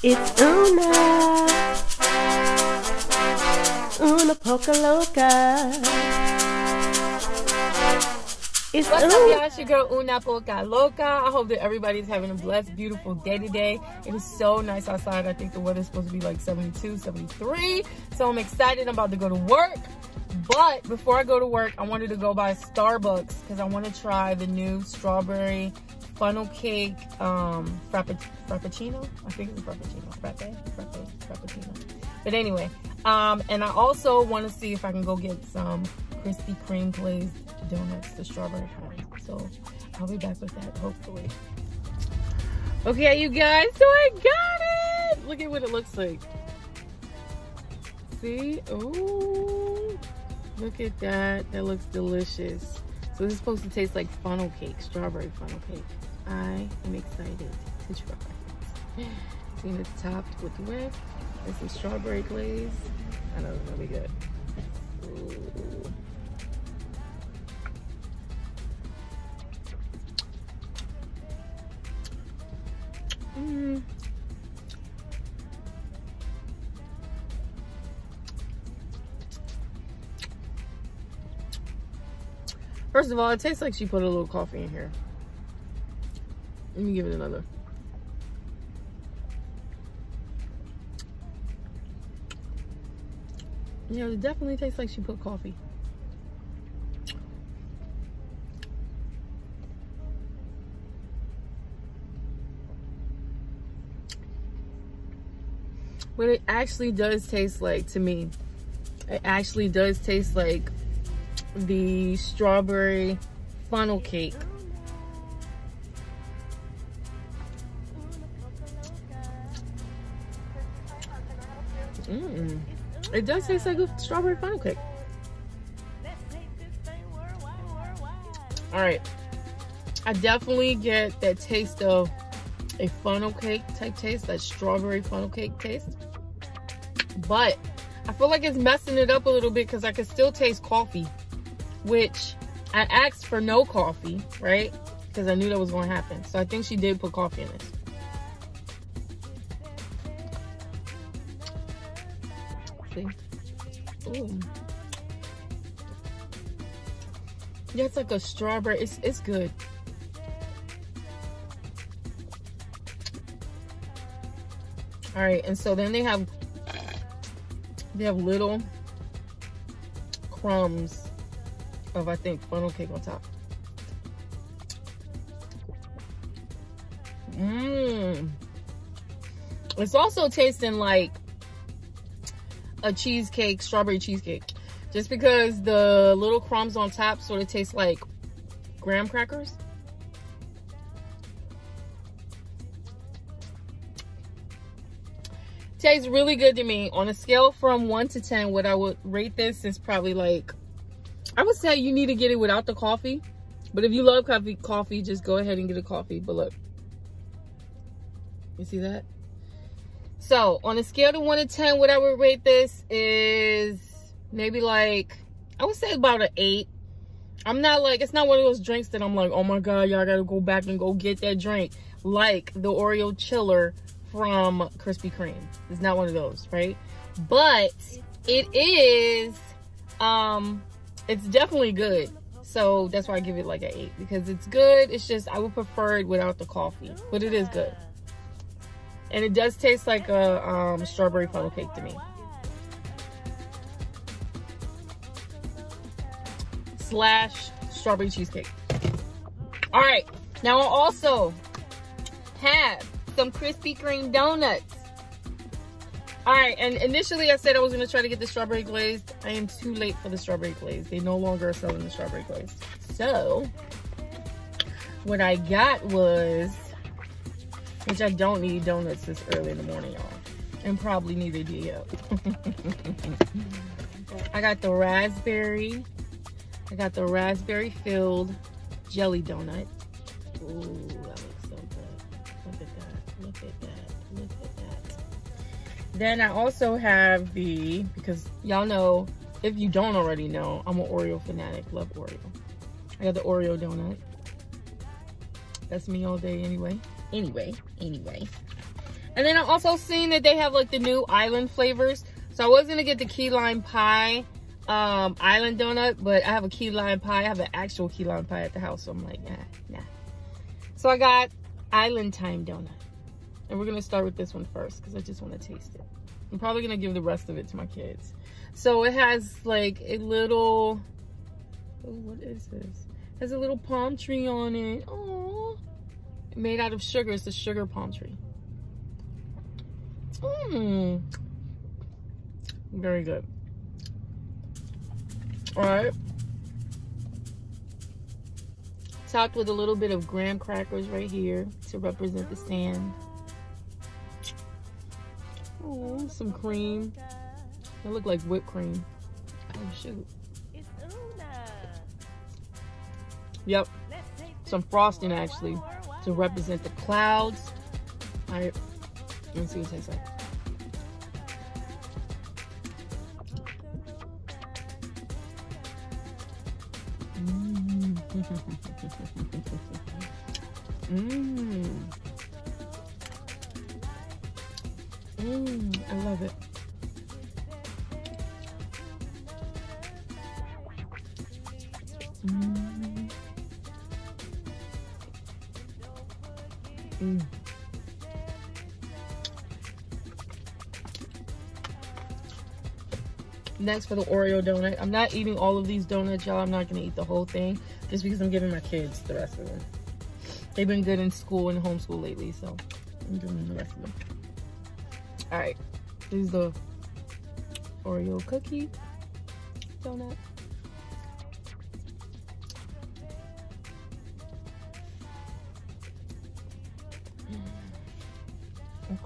It's Una. Una Poca Loca. It's What's Una. up, y'all? It's your girl Una Poca Loca. I hope that everybody's having a blessed, beautiful day today. It is so nice outside. I think the weather's supposed to be like 72, 73. So I'm excited. I'm about to go to work. But before I go to work, I wanted to go by Starbucks because I want to try the new strawberry funnel cake um, frappuccino. I think it's a frappuccino. Frappe? Frappe? Frappuccino. But anyway, um, and I also want to see if I can go get some Krispy Kreme glazed donuts, the strawberry kind. So I'll be back with that, hopefully. Okay, you guys, so I got it! Look at what it looks like. See? Ooh. Look at that. That looks delicious. So this is supposed to taste like funnel cake, strawberry funnel cake. I am excited to try it. It's topped with whip and some strawberry glaze. I know it's gonna be good. Mm. First of all, it tastes like she put a little coffee in here. Let me give it another. Yeah, it definitely tastes like she put coffee. But it actually does taste like, to me, it actually does taste like the strawberry funnel cake. Mm. It does taste like a strawberry funnel cake. All right. I definitely get that taste of a funnel cake type taste, that strawberry funnel cake taste. But I feel like it's messing it up a little bit because I can still taste coffee, which I asked for no coffee, right? Because I knew that was going to happen. So I think she did put coffee in this. See? Ooh. Yeah, it's like a strawberry. It's, it's good. All right, and so then they have they have little crumbs of I think funnel cake on top. Mmm. It's also tasting like a cheesecake, strawberry cheesecake. Just because the little crumbs on top sort of taste like graham crackers. Tastes really good to me. On a scale from 1 to 10, what I would rate this is probably like, I would say you need to get it without the coffee. But if you love coffee, coffee, just go ahead and get a coffee. But look, you see that? So on a scale of 1 to 10, what I would rate this is maybe like, I would say about an 8. I'm not like, it's not one of those drinks that I'm like, oh my God, y'all gotta go back and go get that drink. Like the Oreo chiller from Krispy Kreme. It's not one of those, right? But it is, um, it's definitely good. So that's why I give it like an 8 because it's good. It's just, I would prefer it without the coffee, but it is good. And it does taste like a um, strawberry funnel cake to me. Slash strawberry cheesecake. All right, now I also have some Krispy Kreme donuts. All right, and initially I said I was gonna try to get the strawberry glazed. I am too late for the strawberry glaze. They no longer are selling the strawberry glaze. So, what I got was, which I don't need donuts this early in the morning, y'all. And probably neither do you. I got the raspberry. I got the raspberry filled jelly donut. Ooh, that looks so good. Look at that. Look at that. Look at that. Then I also have the, because y'all know, if you don't already know, I'm an Oreo fanatic. Love Oreo. I got the Oreo donut. That's me all day anyway. Anyway, anyway. And then I'm also seen that they have like the new island flavors. So I was gonna get the key lime pie um, island donut, but I have a key lime pie. I have an actual key lime pie at the house, so I'm like, nah, nah. So I got island time donut. And we're gonna start with this one first because I just want to taste it. I'm probably gonna give the rest of it to my kids. So it has like a little, oh, what is this? It has a little palm tree on it. Oh, made out of sugar. It's a sugar palm tree. Mmm. Very good. All right. Topped with a little bit of graham crackers right here to represent the sand. Oh, some cream. They look like whipped cream. Oh, shoot. Yep. Some frosting, actually, to represent the clouds. All right. Let me see what it tastes like. Mmm. Mmm. I love it. Mmm. Next for the Oreo donut. I'm not eating all of these donuts, y'all. I'm not gonna eat the whole thing just because I'm giving my kids the rest of them. They've been good in school and homeschool lately, so I'm giving them the rest of them. All right, this is the Oreo cookie donut.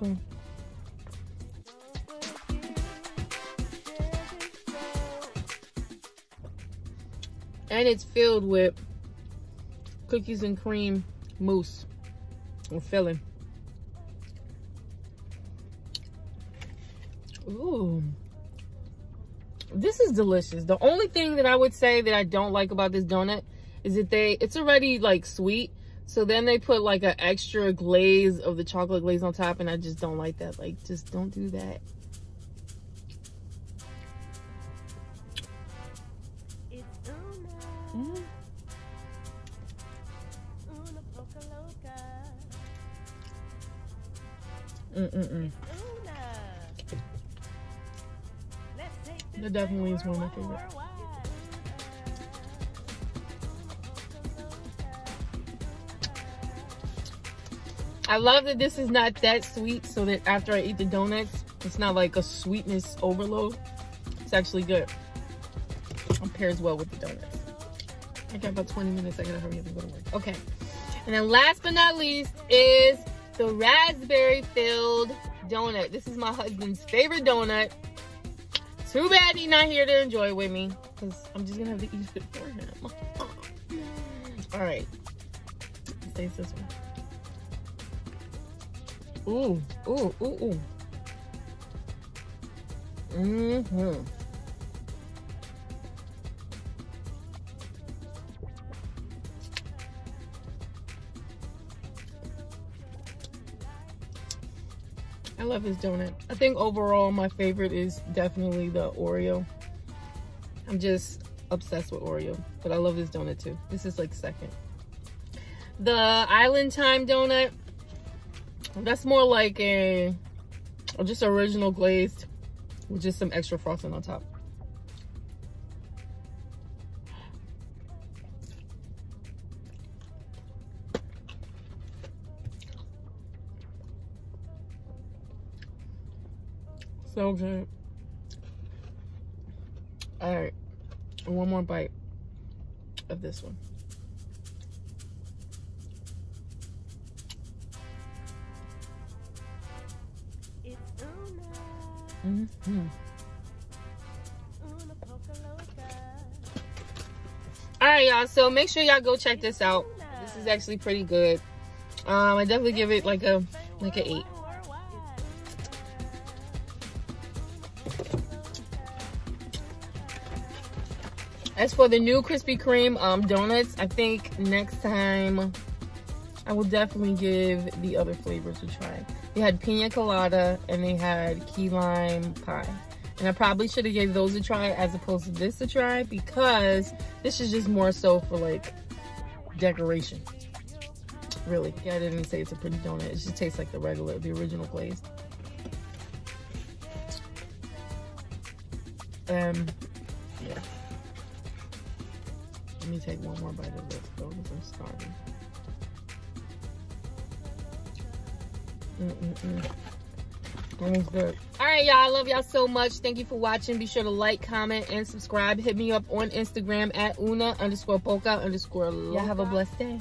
Okay. And it's filled with cookies and cream mousse or filling. Ooh. This is delicious. The only thing that I would say that I don't like about this donut is that they, it's already like sweet. So then they put like an extra glaze of the chocolate glaze on top and I just don't like that. Like, just don't do that. Mm. Mm-mm-mm. That definitely is one of my favorite. I love that this is not that sweet so that after I eat the donuts, it's not like a sweetness overload. It's actually good. It pairs well with the donuts. I got about 20 minutes. I gotta hurry up and go to work. Okay. And then last but not least is the raspberry filled donut. This is my husband's favorite donut. Too bad he's not here to enjoy with me because I'm just gonna have to eat it for him. All right. Let's taste this one. Ooh, ooh, ooh, ooh. Mm-hmm. I love this donut. I think overall my favorite is definitely the Oreo. I'm just obsessed with Oreo, but I love this donut too. This is like second. The Island Time donut, that's more like a just original glazed with just some extra frosting on top. So good. All right, one more bite of this one. Mm -hmm. All right, y'all. So make sure y'all go check this out. This is actually pretty good. Um, I definitely give it like a like an eight. As for the new Krispy Kreme um, donuts, I think next time I will definitely give the other flavors a try. They had pina colada and they had key lime pie. And I probably should have gave those a try as opposed to this a try because this is just more so for like decoration. Really. Yeah, I didn't say it's a pretty donut. It just tastes like the regular, the original glaze. Um, yeah. Let me take one more bite of this though because I'm starving. Mm-mm-mm. That is good. All right, y'all. I love y'all so much. Thank you for watching. Be sure to like, comment, and subscribe. Hit me up on Instagram at una underscore poca underscore. Y'all have a blessed day.